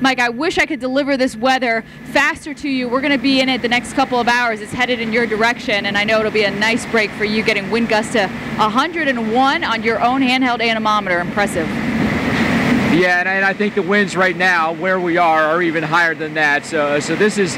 Mike, I wish I could deliver this weather faster to you. We're going to be in it the next couple of hours. It's headed in your direction, and I know it'll be a nice break for you getting wind gusts to 101 on your own handheld anemometer. Impressive. Yeah, and I, think the winds right now, where we are, are even higher than that. So, so this is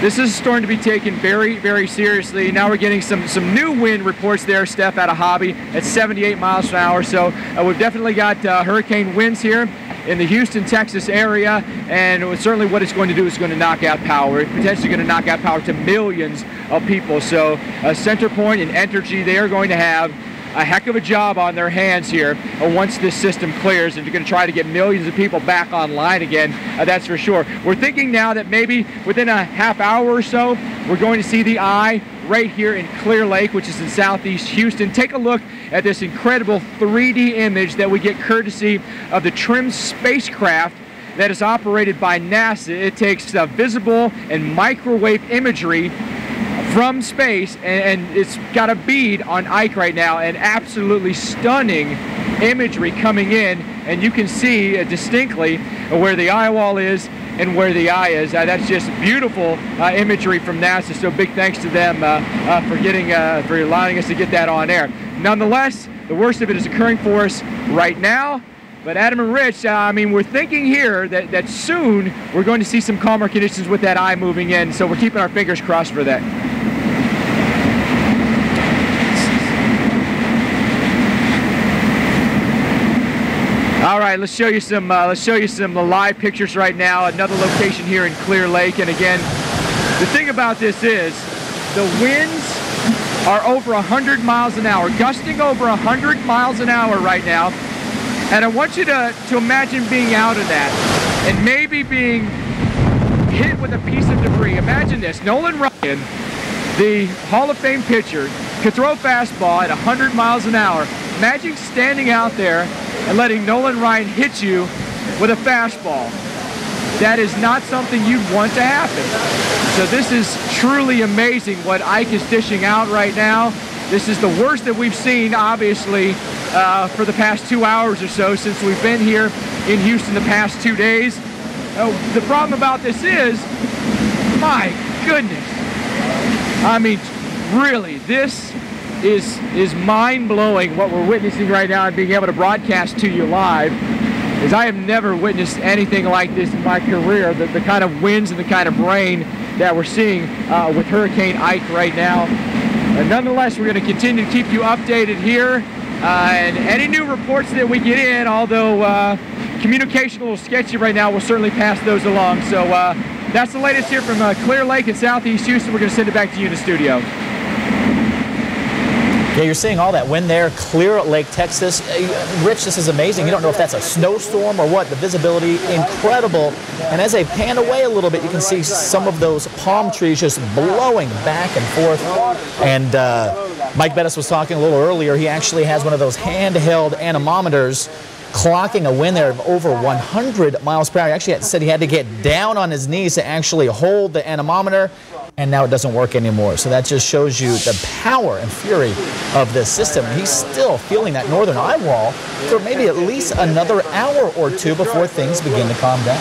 this is a storm to be taken very, very seriously. Now we're getting some some new wind reports there, Steph, out of Hobby at 78 miles an hour. So uh, we've definitely got uh, hurricane winds here in the Houston, Texas area, and certainly what it's going to do is going to knock out power. It's potentially going to knock out power to millions of people. So uh, CenterPoint and Entergy, they are going to have a heck of a job on their hands here uh, once this system clears. and you're going to try to get millions of people back online again, uh, that's for sure. We're thinking now that maybe within a half hour or so, we're going to see the eye right here in Clear Lake, which is in southeast Houston. Take a look at this incredible 3D image that we get courtesy of the TRMM spacecraft that is operated by NASA. It takes uh, visible and microwave imagery from space and, and, it's got a bead on Ike right now and absolutely stunning imagery coming in and you can see uh, distinctly where the eye wall is and where the eye is. Uh, that's just beautiful uh, imagery from NASA. So big thanks to them uh, uh, for getting uh, for allowing us to get that on air. Nonetheless, the worst of it is occurring for us right now. But Adam and Rich, I mean, we're thinking here that, that soon we're going to see some calmer conditions with that eye moving in. So we're keeping our fingers crossed for that. All right, let's show you some. Uh, let's show you some live pictures right now. Another location here in Clear Lake, and again, the thing about this is the winds are over 100 miles an hour, gusting over 100 miles an hour right now. And I want you to, to imagine being out of that and maybe being hit with a piece of debris. Imagine this, Nolan Ryan, the Hall of Fame pitcher, could throw a fastball at 100 miles an hour. Imagine standing out there and letting Nolan Ryan hit you with a fastball. That is not something you'd want to happen. So this is truly amazing what Ike is dishing out right now. This is the worst that we've seen, obviously, uh, for the past two hours or so since we've been here in Houston the past two days. Uh, the problem about this is, my goodness. I mean, really, this is is mind-blowing what we're witnessing right now and being able to broadcast to you live is I have never witnessed anything like this in my career. The, the kind of winds and the kind of rain that we're seeing uh, with Hurricane Ike right now. And nonetheless we're going to continue to keep you updated here uh, and any new reports that we get in although uh, communication a little sketchy right now we'll certainly pass those along. So uh, that's the latest here from uh, Clear Lake in Southeast Houston. We're going to send it back to you in the studio yeah, you're seeing all that wind there, Clear at Lake, Texas. Uh, Rich, this is amazing. You don't know if that's a snowstorm or what. The visibility, incredible. And as they pan away a little bit, you can see some of those palm trees just blowing back and forth. And uh, Mike Bettes was talking a little earlier. He actually has one of those handheld anemometers clocking a wind there of over 100 miles per hour. He actually said he had to get down on his knees to actually hold the anemometer and now it doesn't work anymore. So that just shows you the power and fury of this system. He's still feeling that northern eye wall for maybe at least another hour or two before things begin to calm down.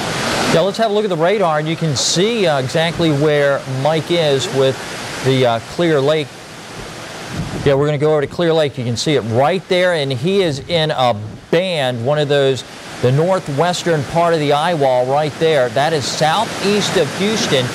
Yeah, let's have a look at the radar, and you can see uh, exactly where Mike is with the uh, Clear Lake. Yeah, we're going to go over to Clear Lake. You can see it right there, and he is in a band, one of those, the northwestern part of the eye wall right there. That is southeast of Houston.